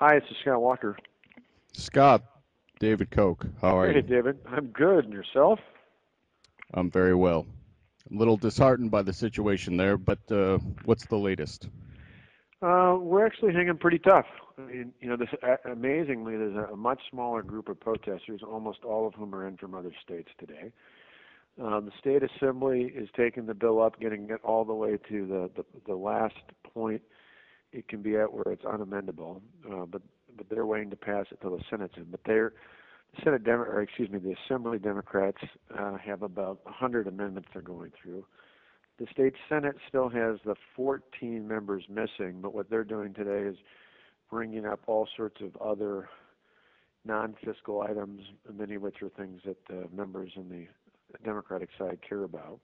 Hi, it's Scott Walker. Scott, David Koch, how are hey, you? David. I'm good. And yourself? I'm very well. A little disheartened by the situation there, but uh, what's the latest? Uh, we're actually hanging pretty tough. I mean, you know, this, uh, amazingly, there's a, a much smaller group of protesters, almost all of whom are in from other states today. Uh, the state assembly is taking the bill up, getting it all the way to the, the, the last point it can be at where it's unamendable. Uh, but but they're waiting to pass it till the Senate's in. But they're the Senate Demo- or excuse me, the Assembly Democrats uh, have about 100 amendments they're going through. The state Senate still has the 14 members missing, but what they're doing today is bringing up all sorts of other non-fiscal items, many of which are things that uh, members in the Democratic side care about.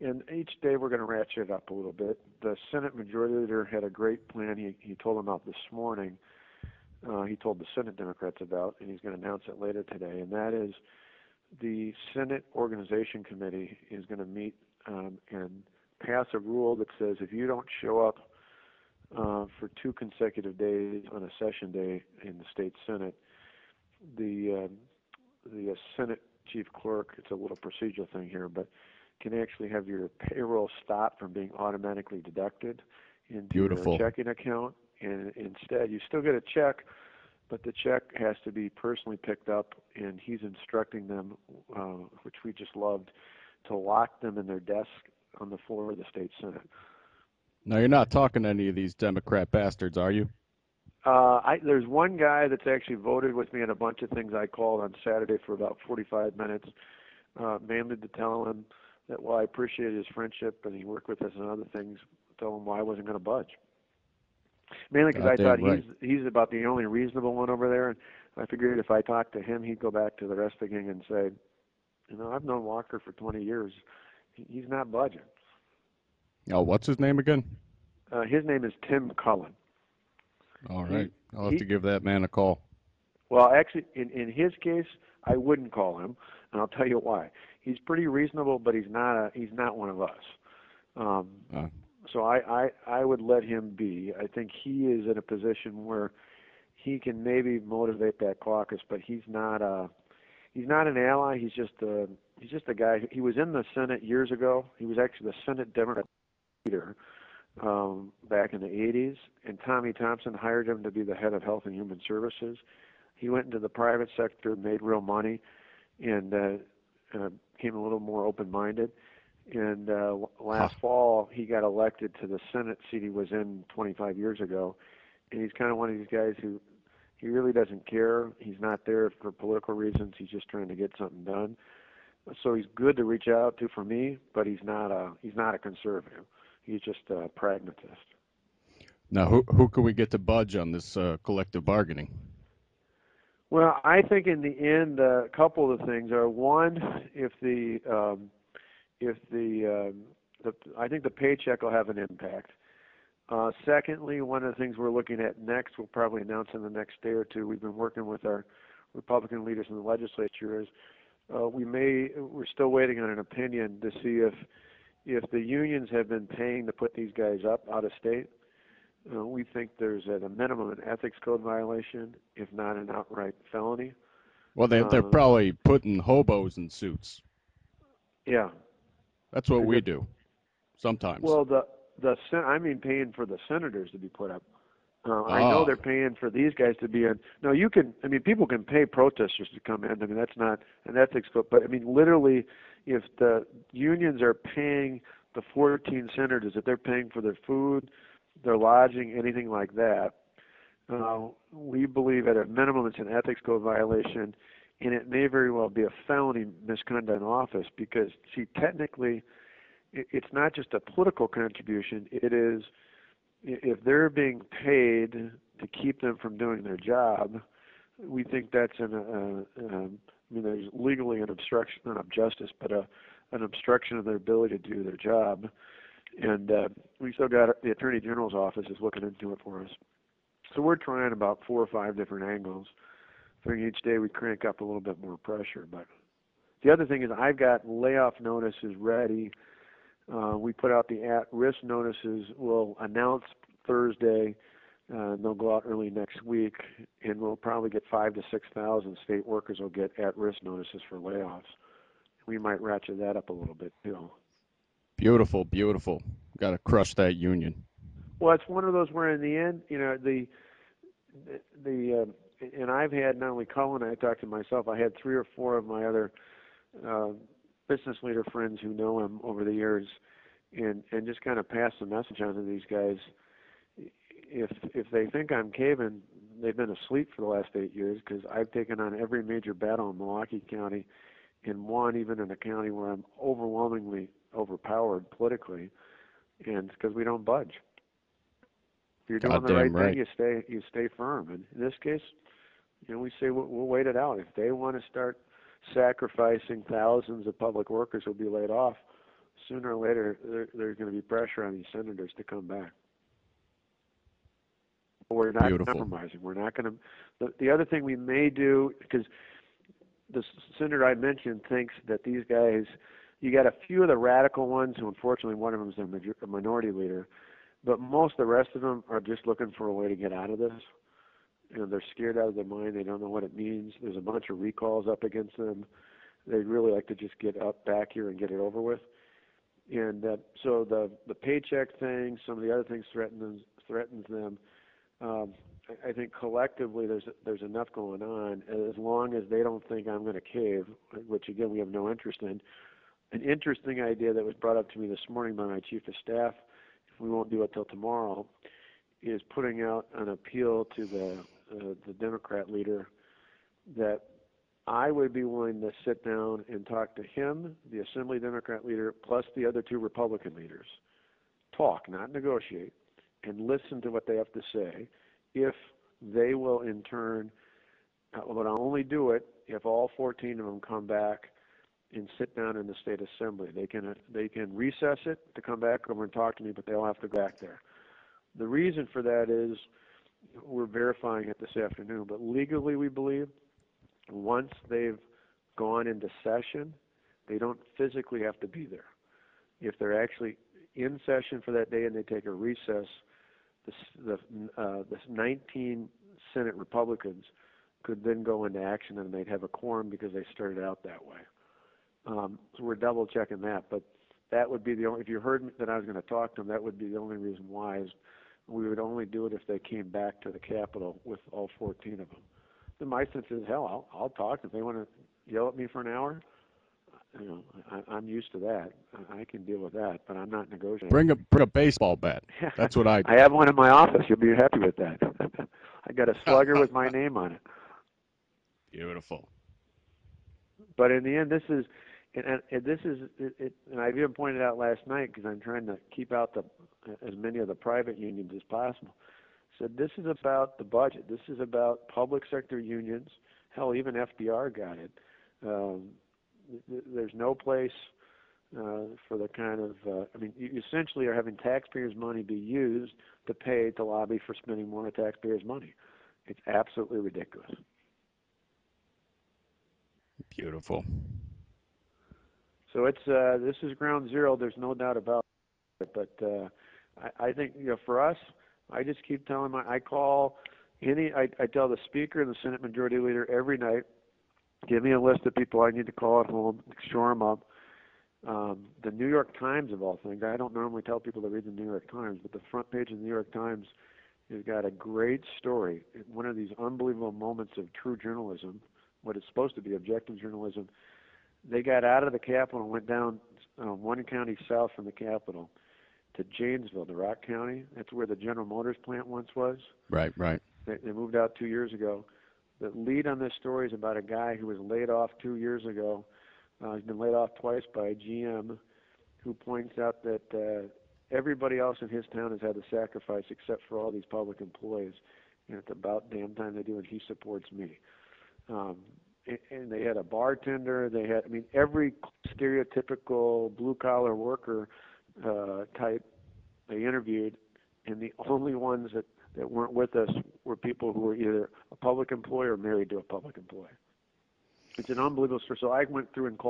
And each day we're going to ratchet it up a little bit. The Senate Majority Leader had a great plan. He, he told them about this morning. Uh, he told the Senate Democrats about, and he's going to announce it later today. And that is the Senate Organization Committee is going to meet um, and pass a rule that says if you don't show up uh, for two consecutive days on a session day in the state Senate, the uh, the Senate chief clerk, it's a little procedural thing here, but can actually have your payroll stopped from being automatically deducted into Beautiful. your checking account, and instead you still get a check, but the check has to be personally picked up, and he's instructing them, uh, which we just loved, to lock them in their desk on the floor of the state senate. Now, you're not talking to any of these Democrat bastards, are you? Uh, I, there's one guy that's actually voted with me on a bunch of things I called on Saturday for about 45 minutes, uh, mainly to tell him that while I appreciated his friendship and he worked with us on other things, tell him why I wasn't going to budge. Mainly because I thought right. he's he's about the only reasonable one over there, and I figured if I talked to him, he'd go back to the rest of the gang and say, you know, I've known Walker for 20 years. He's not budging. Oh, what's his name again? Uh, his name is Tim Cullen. All right. He- I'll have he- to give that man a call. Well, actually, in in his case, I wouldn't call him, and I'll tell you why. He's pretty reasonable, but he's not a he's not one of us. Um, Uh, so I, I I would let him be. I think he is in a position where he can maybe motivate that caucus, but he's not a he's not an ally. He's just a he's just a guy. He was in the Senate years ago. He was actually the Senate Democrat leader um, back in the 80s, and Tommy Thompson hired him to be the head of Health and Human Services. He went into the private sector, made real money, and uh, uh, became a little more open-minded. And uh, last fall, he got elected to the Senate seat he was in 25 years ago. And he's kind of one of these guys who he really doesn't care. He's not there for political reasons. He's just trying to get something done. So he's good to reach out to for me, but he's not a he's not a conservative. He's just a pragmatist. now, who who can we get to budge on this uh, collective bargaining? Well, I think in the end, uh, a couple of things are one, if the um, if the, um, the I think the paycheck will have an impact. Uh, secondly, one of the things we're looking at next, we'll probably announce in the next day or two. We've been working with our Republican leaders in the legislature. Is uh, we may we're still waiting on an opinion to see if if the unions have been paying to put these guys up out of state. Uh, we think there's at a minimum an ethics code violation, if not an outright felony. Well, they, they're Uh, probably putting hobos in suits. Yeah. That's what we do sometimes. Well, the the sen- I mean paying for the senators to be put up. Uh, I know Oh. they're paying for these guys to be in. No, you can. I mean, people can pay protesters to come in. I mean, that's not an ethics code. But I mean, literally, if the unions are paying the 14 senators, if they're paying for their food, their lodging, anything like that, uh, we believe at a minimum it's an ethics code violation, and it may very well be a felony misconduct in office because, see, technically, it's not just a political contribution. It is if they're being paid to keep them from doing their job, we think that's an. Uh, um, I mean, there's legally an obstruction, not of justice, but a, an obstruction of their ability to do their job. And uh, we still got the Attorney General's office is looking into it for us. So we're trying about four or five different angles. Figuring each day we crank up a little bit more pressure. But the other thing is I've got layoff notices ready. Uh, we put out the at-risk notices. We'll announce Thursday Uh, they'll go out early next week, and we'll probably get five to six thousand state workers will get at-risk notices for layoffs. We might ratchet that up a little bit too. Beautiful, beautiful. Got to crush that union. Well, it's one of those where, in the end, you know, the the, the uh, and I've had not only Cullen, I talked to myself. I had three or four of my other uh, business leader friends who know him over the years, and and just kind of pass the message on to these guys. If if they think I'm caving, they've been asleep for the last eight years because I've taken on every major battle in Milwaukee County, and one, even in a county where I'm overwhelmingly overpowered politically, and because we don't budge. If you're doing the right, right. thing, you stay you stay firm. And in this case, you know, we say we'll, we'll wait it out. If they want to start sacrificing thousands of public workers who'll be laid off, sooner or later there, there's going to be pressure on these senators to come back. But We're not Beautiful. compromising. We're not going to. The, the other thing we may do, because the senator I mentioned thinks that these guys, you got a few of the radical ones who, unfortunately, one of them is a, major, a minority leader, but most of the rest of them are just looking for a way to get out of this. You know, they're scared out of their mind. They don't know what it means. There's a bunch of recalls up against them. They'd really like to just get up back here and get it over with. And uh, so the the paycheck thing, some of the other things threatens threatens them. Um, I, think collectively there's there's enough going on as long as they don't think I'm going to cave, which again we have no interest in. An interesting idea that was brought up to me this morning by my chief of staff, if we won't do it till tomorrow, is putting out an appeal to the uh, the Democrat leader that I would be willing to sit down and talk to him, the Assembly Democrat leader, plus the other two Republican leaders. Talk, not negotiate, and listen to what they have to say. If they will, in turn, uh, but I'll only do it if all 14 of them come back and sit down in the state assembly. They can they can recess it to come back over and talk to me, but they'll have to go back there. The reason for that is we're verifying it this afternoon, but legally we believe once they've gone into session, they don't physically have to be there. If they're actually in session for that day and they take a recess, the, the, uh, the 19 Senate Republicans could then go into action and they'd have a quorum because they started out that way. Um, so we're double checking that, but that would be the only. If you heard that I was going to talk to them, that would be the only reason why is we would only do it if they came back to the Capitol with all 14 of them. Then my sense is, hell, I'll, I'll talk if they want to yell at me for an hour. You know, I, I'm used to that. I, I can deal with that, but I'm not negotiating. Bring a bring a baseball bat. That's what I. I have one in my office. You'll be happy with that. I got a slugger with my name on it. Beautiful. But in the end, this is, and, and, this is, it, it, and I've even pointed out last night because I'm trying to keep out the as many of the private unions as possible. Said this is about the budget. This is about public sector unions. Hell, even FDR got it. Um, there's no place uh, for the kind of, uh, I mean, you essentially are having taxpayers' money be used to pay to lobby for spending more of taxpayers' money. It's absolutely ridiculous. Beautiful. So it's uh, this is ground zero. There's no doubt about it. But uh, I, I think you know, for us, I just keep telling my. I call any. I, I tell the speaker and the Senate Majority Leader every night. Give me a list of people I need to call at home. Shore them up. Um, the New York Times, of all things, I don't normally tell people to read the New York Times, but the front page of the New York Times has got a great story. One of these unbelievable moments of true journalism, what is supposed to be objective journalism they got out of the capital and went down uh, one county south from the capital to Janesville, the Rock County. That's where the General Motors plant once was. Right, right. They, they moved out two years ago. The lead on this story is about a guy who was laid off two years ago. Uh, he's been laid off twice by GM, who points out that uh, everybody else in his town has had to sacrifice except for all these public employees. And it's about damn time they do, and he supports me. Um, and- and they had a bartender. They had, I mean, every stereotypical blue collar worker uh, type they interviewed, and the only ones that that weren't with us were people who were either a public employee or married to a public employee. It's an unbelievable story. So I went through and called